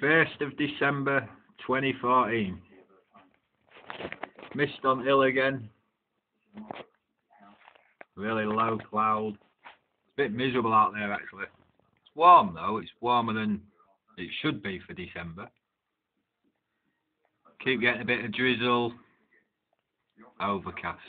First of December 2014. Mist on hill again. Really low cloud. It's a bit miserable out there actually. It's warm though, it's warmer than it should be for December. Keep getting a bit of drizzle. Overcast.